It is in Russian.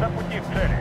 на пути к цели.